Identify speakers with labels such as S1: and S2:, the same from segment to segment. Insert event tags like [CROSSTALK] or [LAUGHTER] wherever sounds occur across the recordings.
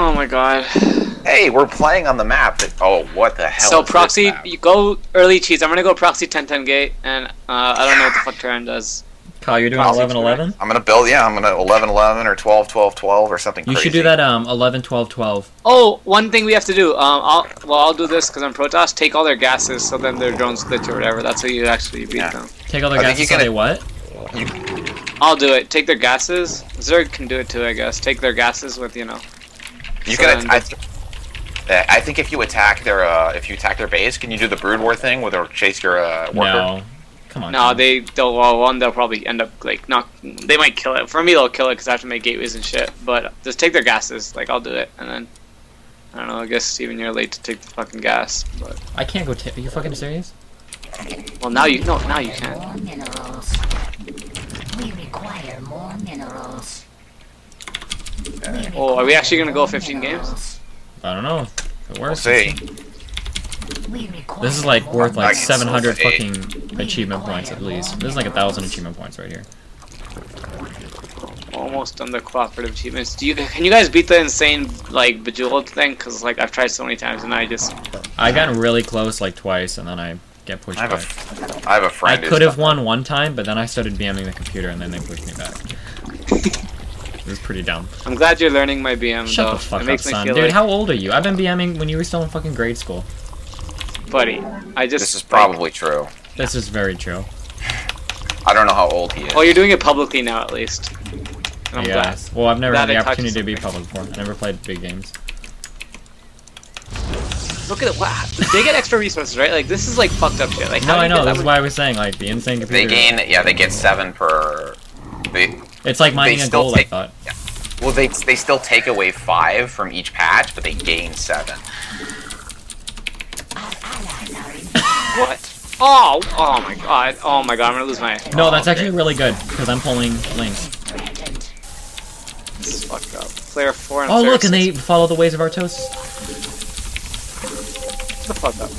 S1: Oh my god.
S2: Hey, we're playing on the map. That, oh, what the hell?
S1: So
S2: is this
S1: proxy,
S2: map?
S1: you go early cheese. I'm gonna go proxy 1010 gate, and uh, I don't know what the fuck Terran does.
S3: Kyle, you're doing
S1: Proxy
S3: 11 11?
S2: I'm gonna build. Yeah, I'm gonna 11 11 or 12 12 12 or something.
S3: You
S2: crazy.
S3: should do that um 11 12 12.
S1: Oh, one thing we have to do. Um, I'll well, I'll do this because I'm Protoss. Take all their gases, so then their drones glitch or whatever. That's how you actually beat
S2: Yeah.
S1: them.
S3: Take all their
S2: I think
S3: gases
S2: you
S3: so they what?
S1: I'll do it. Take their gases. Zerg can do it too, I guess. Take their gases with you know.
S2: You can. I, I think if you attack their uh, if you attack their base, can you do the brood war thing where they'll chase your uh, worker?
S3: No. Come on.
S1: No,
S3: Kyle.
S1: they they'll well, one they'll probably end up like not. They might kill it. For me, they'll kill it because I have to make gateways and shit. But just take their gases. Like I'll do it, and then I don't know. I guess even you're late to take the fucking gas. But
S3: I can't go. T- are you fucking serious?
S1: well, now you no, now you can.
S4: More minerals. We require more minerals. We
S1: Oh, are we actually gonna go 15 games?
S3: I don't know. If it
S2: We'll see.
S3: This is like worth like 700 fucking achievement points at least. This is like a thousand achievement points right here.
S1: Almost done the cooperative achievements. Do you can you guys beat the insane like bejeweled thing? Cause like I've tried so many times and I just
S3: I got really close like twice and then I get pushed back.
S2: I have a,
S3: back.
S2: f- I have a
S3: I
S2: friend. I
S3: could have won one time, but then I started BMing the computer and then they pushed me back. [LAUGHS] it was pretty dumb.
S1: I'm glad you're learning my BM
S3: Shut
S1: though.
S3: the fuck
S1: it
S3: up, son. Dude,
S1: like,
S3: how old are you? I've been BMing when you were still in fucking grade school.
S1: buddy. I just
S2: This is probably true.
S3: This is very true.
S2: I don't know how old he is.
S1: Oh, you're doing it publicly now, at least. And I'm
S3: yeah.
S1: glad.
S3: Well, I've never
S1: Glad
S3: had the
S1: I
S3: opportunity to be public before. I never played big games.
S1: Look at it. Wow. They get extra resources, right? Like this is like fucked up shit. Like
S3: No, I know.
S1: get that
S3: This is
S1: much-
S3: why I was saying like the insane computer...
S2: They gain. Yeah, they get seven per. They
S3: It's like mining a
S2: still
S3: gold.
S2: take-
S3: I thought. Yeah.
S2: well, they they still take away five from each patch, but they gain seven.
S1: What? Oh, oh my god. Oh my god, I'm gonna lose my.
S3: No,
S1: oh,
S3: that's
S1: okay.
S3: actually really good because I'm pulling lings.
S4: threatened.
S1: This is fucked up. Player four and
S3: Oh
S1: player
S3: look, and they follow the ways of Artos.
S1: Shut the fuck up.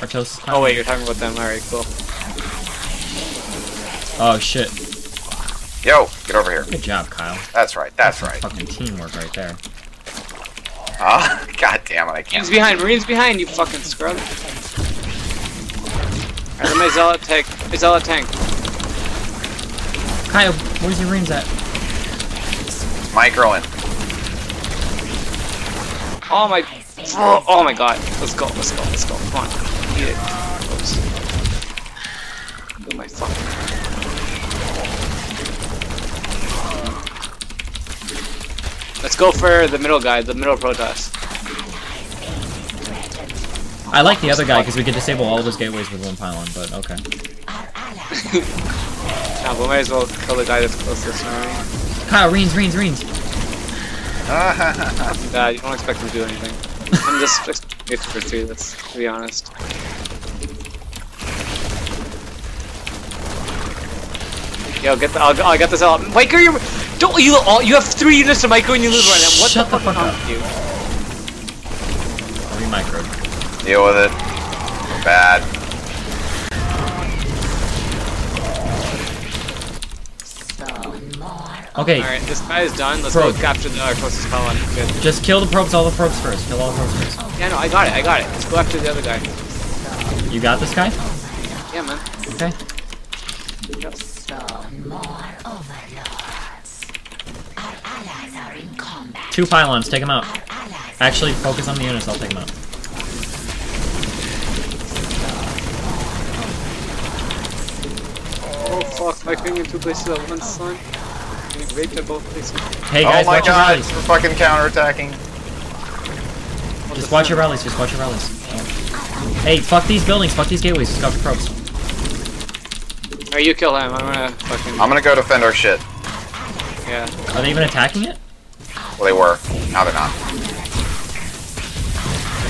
S3: Artos.
S1: Oh wait, you're talking about them. Alright, cool.
S3: Oh shit.
S2: Yo, get over here.
S3: Good job, Kyle.
S2: That's right. That's right.
S3: Fucking teamwork right there.
S2: Ah, [LAUGHS] God damn it! I can't.
S1: Marines behind. Marines behind. You fucking scrub. Alright, my zealot tank. My zealot tank.
S3: Kyle, where's your rings at?
S2: Microing.
S1: Oh my. Oh, oh my god. Let's go. Let's go. Let's go. Come on. Eat it. Oops. Oh my fuck. Let's go for the middle guy, the middle Protoss.
S3: I like the other guy because we could disable all of his gateways with one pylon, but okay. [LAUGHS]
S1: Nah, but might as well kill the guy that's closest, you know what I mean?
S3: Kyle, reens, reens, reens. [LAUGHS]
S1: God, you don't expect him to do anything. I'm just expecting for two, let's to be honest. Yo, get the, I'll, I'll get this out. Micro, you don't you all you have three units of micro and you lose one. What
S3: Shut
S1: the
S3: the
S1: fuck,
S3: fuck
S1: wrong
S3: up.
S1: with you?
S3: Re micro.
S2: Deal with it. Bad.
S3: Okay,
S1: Alright, this guy is done. Let's
S3: Probe.
S1: go capture the uh, closest column. Good.
S3: just kill the probes, all the probes first. Kill all the probes first.
S1: Yeah, no, I got it. I got it. Let's go after the other guy.
S3: You got this guy?
S1: Yeah, man.
S3: Okay.
S4: Spawn more overlords. Our allies are in combat.
S3: Two pylons, take them out. Actually, focus on the units, I'll take them out.
S1: Oh fuck, I came in two places at once, son. Getting raped at both places.
S3: Hey guys,
S2: oh my
S3: watch your
S2: God!
S3: rallies.
S2: We're fucking counterattacking.
S3: Just watch your rallies, just watch your rallies. Hey, fuck these buildings, fuck these gateways, just go after probes.
S1: Alright, you kill him. I'm gonna fucking.
S2: I'm gonna go defend our shit.
S1: Yeah.
S3: Are they even attacking it?
S2: Well, they were. Now they're not.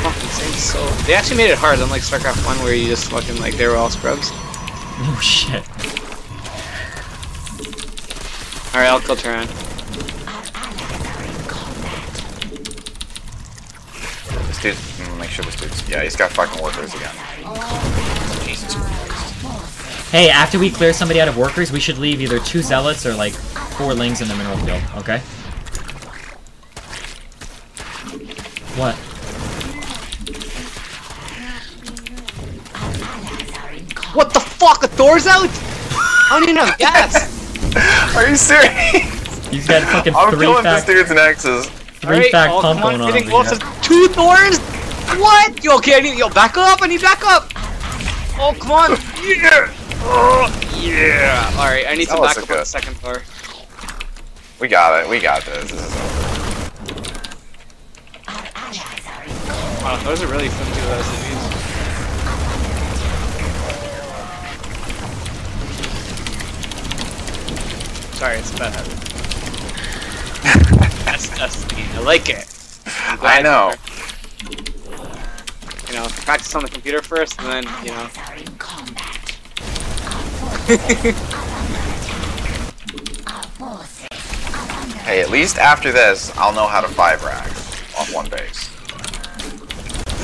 S1: Fucking insane. So they actually made it hard, unlike StarCraft One, where you just fucking like they were all scrubs.
S3: Oh shit.
S1: All right, I'll kill Terran.
S2: This dude. mm, Make sure this dude's. Yeah, he's got fucking workers again. Jesus Christ.
S3: Hey, after we clear somebody out of workers, we should leave either two zealots or like four lings in the mineral field, okay? What?
S1: What the fuck? A Thor's out? I don't even have [LAUGHS] gas.
S2: Are you serious?
S3: He's got fucking
S2: I'm
S3: three
S2: killing this
S3: fact,
S2: dude's nexus.
S3: three
S1: Alright,
S3: fact
S1: oh,
S3: pump
S1: on,
S3: going on.
S1: hitting
S3: over
S1: wolves two Thors? What? You okay? I need, yo, back up. I need back up. Oh, come on. Yeah. Oh, yeah. Alright, I need
S2: That
S1: to
S2: was
S1: back up on the second Thor.
S2: We got it. We got this. This is over.
S4: Our allies are in
S1: Wow, those are really flimsy with SCVs. Sorry, it's bad. [LAUGHS] That's dusty. I like it.
S2: I know.
S1: you're- know, practice on the computer first, and then you know.
S4: allies are in combat. Our forces are under
S2: Hey, at least after this, I'll know how to five rack on one base.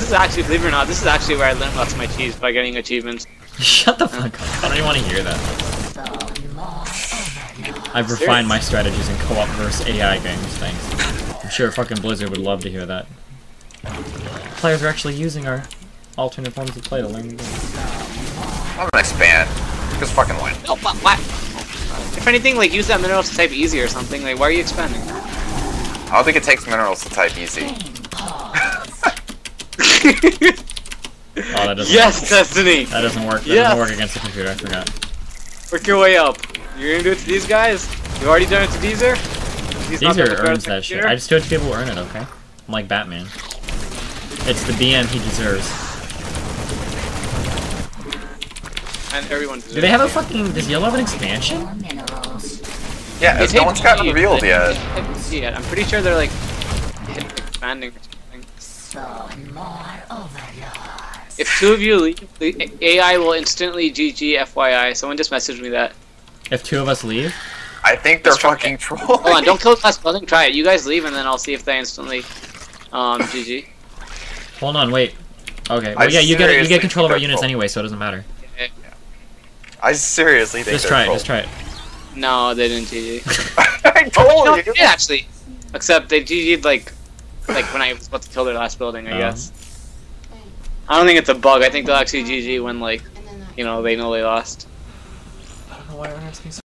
S1: This is actually, believe it or not, this is actually where I learned lots of my cheese by getting achievements. [LAUGHS]
S3: Shut the fuck up. I don't even want to hear that.
S4: so more overlords.
S3: I've refined my strategies in co-op versus AI games, thanks. I'm sure fucking Blizzard would love to hear that. Players are actually using our alternate forms of play to learn the game.
S2: I'm gonna expand. Just fucking win.
S1: No, but what? If anything, like use that mineral to type easy or something. Like, why are you expanding?
S2: I don't think it takes minerals to type easy.
S3: Oh, that doesn't
S1: yes, Destiny.
S3: That doesn't work. That
S1: Yes.
S3: doesn't work against the computer, I forgot.
S1: Work your way up. You're gonna do it to these guys? You've already done it to Deezer? He's not
S3: Caesar
S1: gonna throw it
S3: earns
S1: to the
S3: that shit. I just do it to people who earn it, okay? I'm like Batman. It's the BM he deserves.
S1: And everyone
S3: Do they have a fucking... Does Yellow have an expansion?
S4: More minerals.
S2: Yeah, it's, no one's gotten revealed yet.
S1: yet. I'm pretty sure they're like expanding or something.
S4: So more overlords.
S1: If two of you leave, the AI will instantly GG FYI. Someone just messaged me that.
S3: If two of us leave?
S2: I think they're
S1: Let's
S2: fucking trolling.
S1: Hold on, don't kill the last building. Try it. You guys leave, and then I'll see if they instantly um GG. [LAUGHS]
S3: Hold on, wait. Okay, well
S2: I
S3: yeah, you get you get control of our units anyway, so it doesn't matter.
S2: I seriously think
S3: Just try it,
S2: trolling.
S3: just try it.
S1: No, they didn't GG. [LAUGHS]
S2: I
S1: No,
S2: told
S1: they
S2: you.
S1: did actually. Except they GG'd like, like when I was about to kill their last building. I
S3: Oh.
S1: guess. I don't think it's a bug. I think they'll actually GG when like, you know, they know they lost.
S3: I don't know why it hurts me so